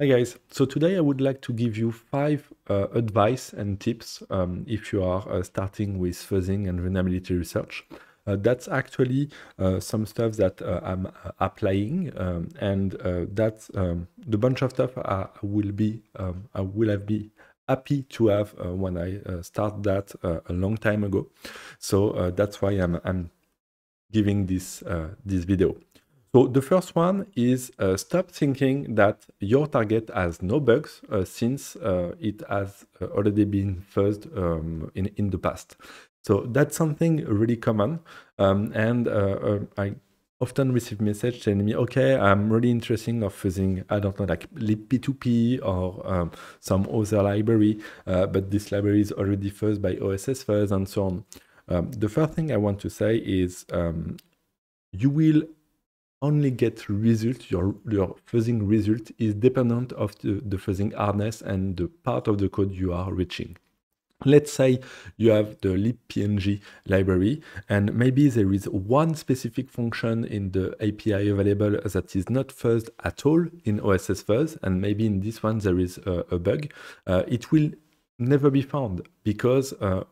Hi guys, so today I would like to give you five uh, advice and tips um, if you are uh, starting with fuzzing and vulnerability research. Uh, that's actually uh, some stuff that uh, I'm uh, applying um, and that's um, the bunch of stuff I will be um, I will have be happy to have when I start that a long time ago. So that's why I'm, I'm giving this this video. So the first one is uh, stop thinking that your target has no bugs uh, since uh, it has uh, already been fuzzed um, in, in the past. So that's something really common. Um, and uh, uh, I often receive message telling me, okay, I'm really interested of using, I don't know, like libp2p or um, some other library, but this library is already fuzzed by OSS fuzz and so on. Um, the first thing I want to say is um, you will only get result, your, your fuzzing result is dependent of the, the fuzzing harness and the part of the code you are reaching. Let's say you have the libpng library and maybe there is one specific function in the API available that is not fuzzed at all in OSS fuzz and maybe in this one there is a, a bug. Uh, it will never be found because uh,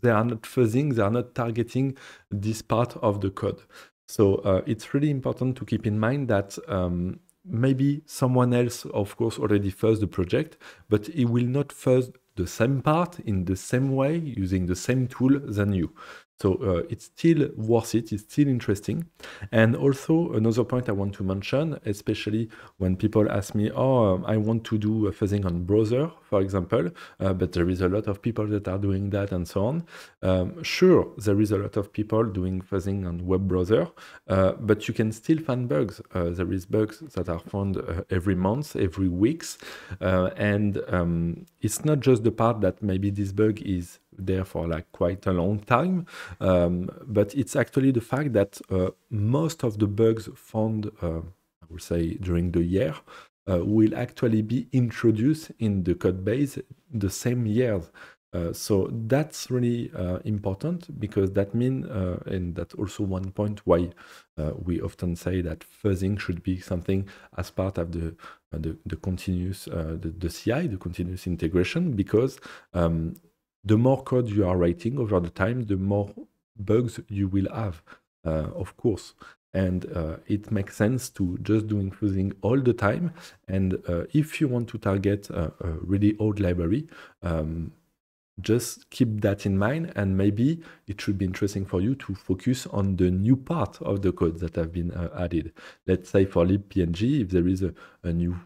they are not fuzzing, they are not targeting this part of the code. So uh, it's really important to keep in mind that um, maybe someone else, of course, already fuzzed the project, but he will not fuzz the same part in the same way using the same tool than you. So uh, it's still worth it, it's still interesting. And also another point I want to mention, especially when people ask me, oh, um, I want to do a fuzzing on browser, for example, uh, but there is a lot of people that are doing that and so on. Um, sure, there is a lot of people doing fuzzing on web browser, uh, but you can still find bugs. Uh, there is bugs that are found uh, every month, every weeks, uh, and um, it's not just the part that maybe this bug is there for like quite a long time. Um, but it's actually the fact that uh, most of the bugs found, uh, I would say, during the year uh, will actually be introduced in the code base the same year. Uh, so that's really uh, important because that means, uh, and that's also one point why we often say that fuzzing should be something as part of the the, the continuous the, the CI, the continuous integration, because um, the more code you are writing over the time, the more bugs you will have, uh, of course. And uh, it makes sense to just doing fuzzing all the time. And uh, if you want to target a, a really old library, um, just keep that in mind and maybe it should be interesting for you to focus on the new part of the code that have been uh, added. Let's say for libpng, if there is a, a new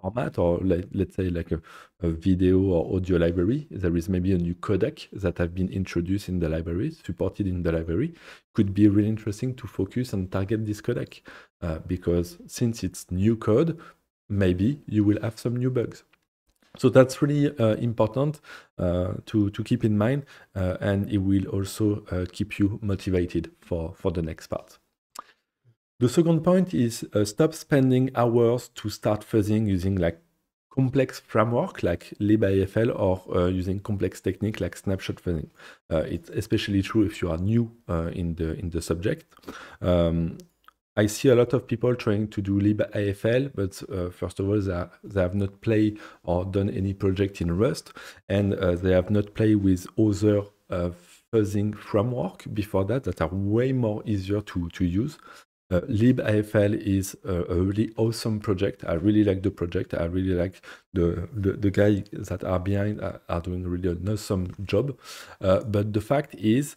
format or let, us say like a, a, video or audio library there is maybe a new codec that have been introduced in the library supported in the library could be really interesting to focus and target this codec uh, because since it's new code maybe you will have some new bugs so that's really uh, important uh, to, to keep in mind uh, and it will also uh, keep you motivated for, for the next part. The second point is uh, stop spending hours to start fuzzing using like complex framework like libafl or uh, using complex technique like snapshot fuzzing. Uh, it's especially true if you are new uh, in the in the subject. Um, I see a lot of people trying to do libafl, but uh, first of all, they, are, they, have not played or done any project in Rust, and uh, they have not played with other fuzzing framework before that that are way more easier to, to use. Uh, libafl is a, a, really awesome project. I really like the project. I really like the the, the guys that are behind are, are, doing really an awesome job. Uh, but the fact is,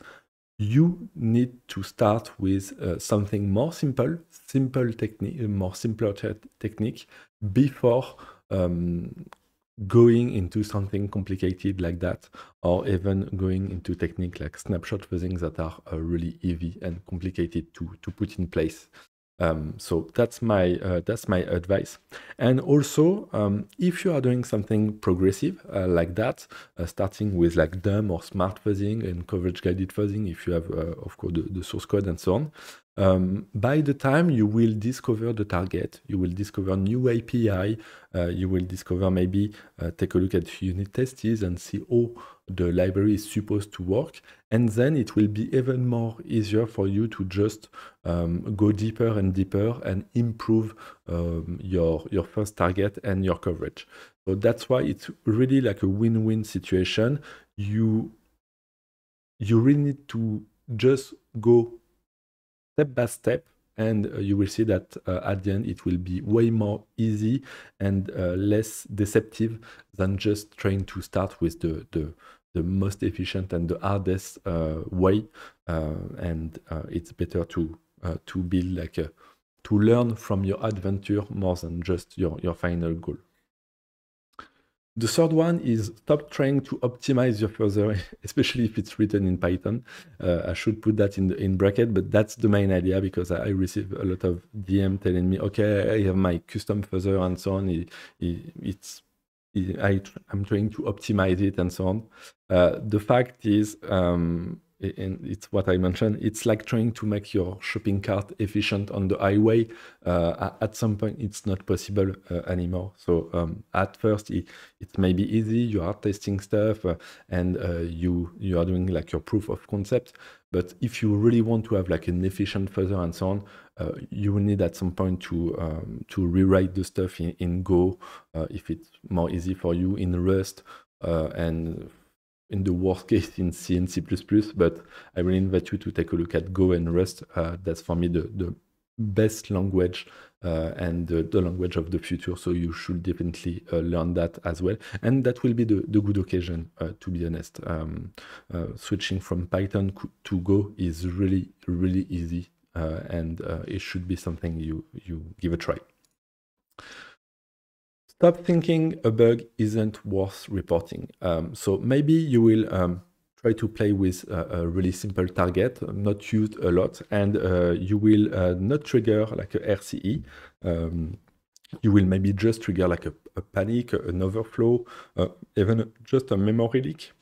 you need to start with uh, something more simple, simple technique, more simpler technique before um, going into something complicated like that, or even going into technique like snapshot fuzzing that are uh, really heavy and complicated to, to put in place. Um, so that's my uh, that's my advice. And also, um, if you are doing something progressive uh, like that, uh, starting with like dumb or smart fuzzing and coverage guided fuzzing, if you have uh, of course the, the, source code and so on, um, by the time you will discover the target, you will discover new API, uh, you will discover maybe uh, take a look at unit tests and see how the library is supposed to work. And then it will be even more easier for you to just um, go deeper and deeper and improve um, your, your first target and your coverage. So that's why it's really like a win-win situation. You, you really need to just go step by step and uh, you will see that uh, at the end it will be way more easy and uh, less deceptive than just trying to start with the, the, the most efficient and the hardest uh, way uh, and uh, it's better to to build like a to learn from your adventure more than just your, your final goal. The third one is stop trying to optimize your fuzzer, especially if it's written in Python. Uh, I should put that in the, in bracket, but that's the main idea because I, receive a lot of DM telling me, okay, I have my custom fuzzer and so on. It, it, it's it, I, am trying to optimize it and so on. Uh, the fact is, um, and it's what I mentioned, it's like trying to make your shopping cart efficient on the highway. Uh, at some point, it's not possible uh, anymore. So um, at first, it, it may be easy. You are testing stuff uh, and uh, you you are doing like your proof of concept. But if you really want to have like an efficient fuzzer and so on, uh, you will need at some point to um, to rewrite the stuff in, in Go uh, if it's more easy for you in Rust and in the worst case in C and C++, but I really invite you to take a look at Go and Rust. Uh, that's for me the, the best language uh, and the, the, language of the future. So you should definitely uh, learn that as well. And that will be the, the good occasion, uh, to be honest. Um, uh, switching from Python to Go is really, really easy. Uh, and it should be something you, you give a try. Stop thinking a bug isn't worth reporting. Um, so maybe you will um, try to play with a, a, really simple target, not used a lot, and uh, you will uh, not trigger like a RCE. Um, you will maybe just trigger like a, a panic, an overflow, uh, even just a memory leak.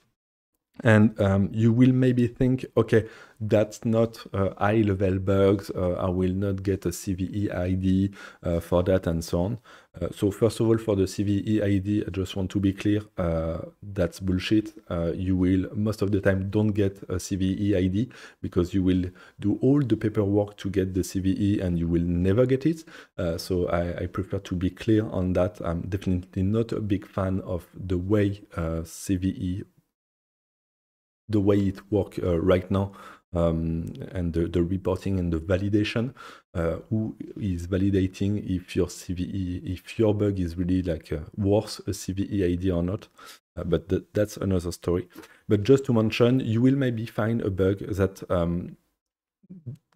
And um, you will maybe think, okay, that's not uh, high level bugs. Uh, I will not get a CVE ID uh, for that and so on. Uh, so first of all, for the CVE ID, I just want to be clear, uh, that's bullshit. Uh, you will most of the time don't get a CVE ID because you will do all the paperwork to get the CVE and you will never get it. so I, I, prefer to be clear on that. I'm definitely not a big fan of the way CVE the way it works uh, right now um, and the, the, reporting and the validation. Uh, who is validating if your CVE, if your bug is really like uh, worth a CVE ID or not. Uh, but th that's another story. But just to mention, you will maybe find a bug that um,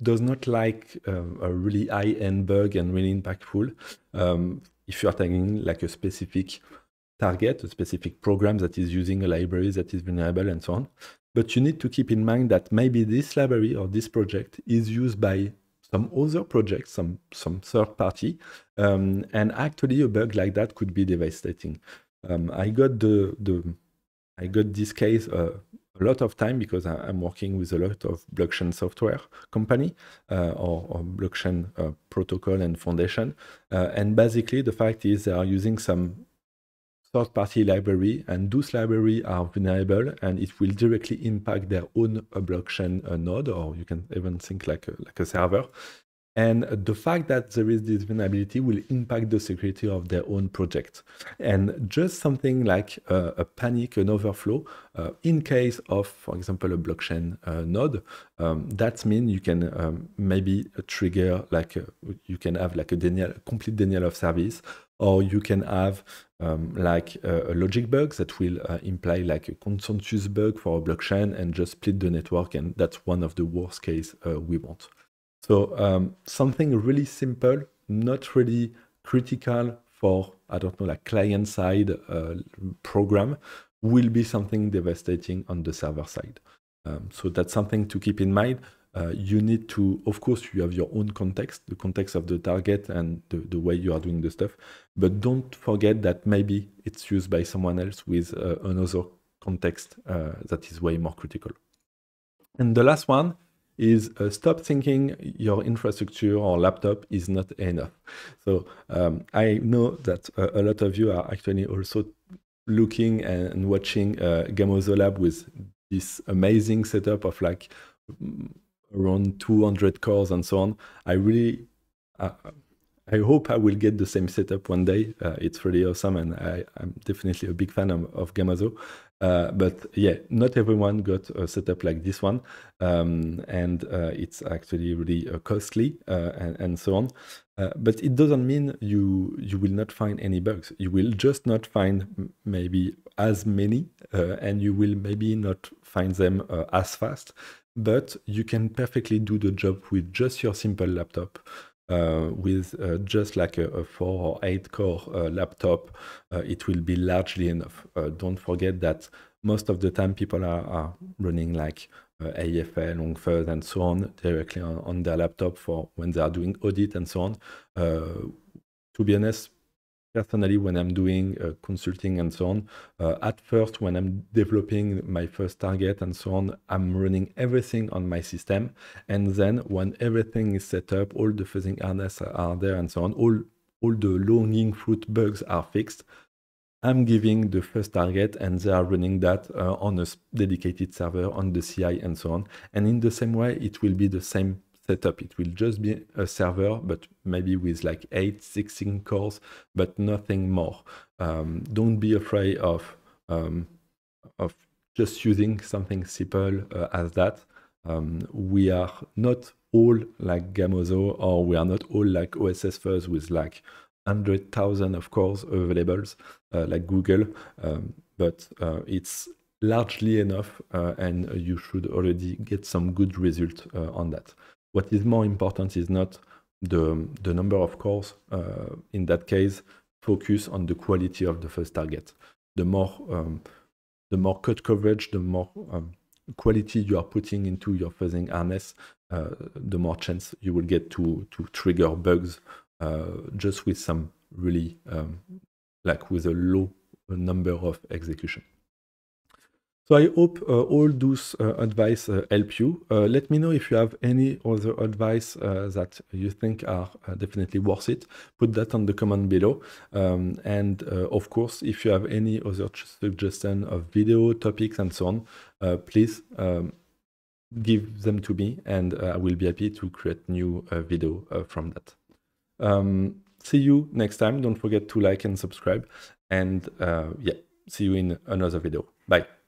does not like uh, a really high-end bug and really impactful. Um, if you are tagging like a specific target, a specific program that is using a library that is vulnerable and so on. But you need to keep in mind that maybe this library or this project is used by some other projects, some, some third party, um, and actually a bug like that could be devastating. Um, I got the, the I got this case uh, a lot of time because I, am working with a lot of blockchain software company uh, or, or, blockchain uh, protocol and foundation. Uh, and basically the fact is they are using some third-party library, and those libraries are vulnerable, and it will directly impact their own blockchain uh, node, or you can even think like a, like a server. And the fact that there is this vulnerability will impact the security of their own project. And just something like uh, a panic, an overflow, uh, in case of, for example, a blockchain uh, node, um, that means you can um, maybe trigger like a, you can have like a denial, complete denial of service, or you can have um, like a, a, logic bug that will uh, imply like a consensus bug for a blockchain and just split the network, and that's one of the worst case uh, we want. So um, something really simple, not really critical for, I don't know, like client side uh, program will be something devastating on the server side. Um, so that's something to keep in mind. Uh, you need to, of course, you have your own context, the context of the target and the, the way you are doing the stuff. But don't forget that maybe it's used by someone else with uh, another context uh, that is way more critical. And the last one is uh, stop thinking your infrastructure or laptop is not enough. So um, I know that uh, a lot of you are actually also looking and watching uh, Gamozo Lab with this amazing setup of like around 200 cores and so on. I really, uh, I hope I will get the same setup one day. Uh, it's really awesome, and I, am definitely a big fan of, of Gamozo. Uh, but yeah, not everyone got a setup like this one, um, and uh, it's actually really uh, costly uh, and, and, so on. But it doesn't mean you you will not find any bugs. You will just not find maybe as many, and you will maybe not find them as fast. But you can perfectly do the job with just your simple laptop. Uh, with uh, just like a, a, four or eight core uh, laptop, it will be largely enough. don't forget that most of the time people are, are running like AFL, honggfuzz, and so on directly on, on, their laptop for when they are doing audit and so on. to be honest, personally when i'm doing uh, consulting and so on. Uh, at first when i'm developing my fuzz target and so on i'm running everything on my system. And then when everything is set up all the fuzzing harness are there and so on all all the low-hanging fruit bugs are fixed i'm giving the fuzz target and they are running that uh, on a dedicated server on the ci and so on. And in the same way it will be the same setup. It will just be a server, but maybe with like 8, 16 cores, but nothing more. Um, don't be afraid of, um, of just using something simple uh, as that. Um, we are not all like Gamozo or we are not all like OSS Fuzz with like 100,000 of cores available uh, like Google, um, but uh, it's largely enough uh, and you should already get some good result uh, on that. What is more important is not the, the number of cores. Uh, in that case, focus on the quality of the fuzz target. The more, um, the more cut coverage, the more um, quality you are putting into your fuzzing harness, uh, the more chance you will get to, to trigger bugs uh, just with some really, um, like with a low number of execution. So I hope uh, all those uh, advice uh, help you. Uh, let me know if you have any other advice uh, that you think are uh, definitely worth it. Put that on the comment below. Um, and of course, if you have any other suggestion of video topics and so on, please um, give them to me and I will be happy to create new video from that. Um, see you next time. Don't forget to like and subscribe. And yeah, see you in another video. Bye.